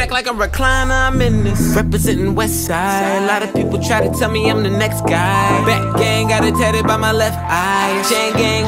back like a recliner, I'm in this. Representing West Side. A lot of people try to tell me I'm the next guy. Back gang got it tatted by my left eye. Chain gang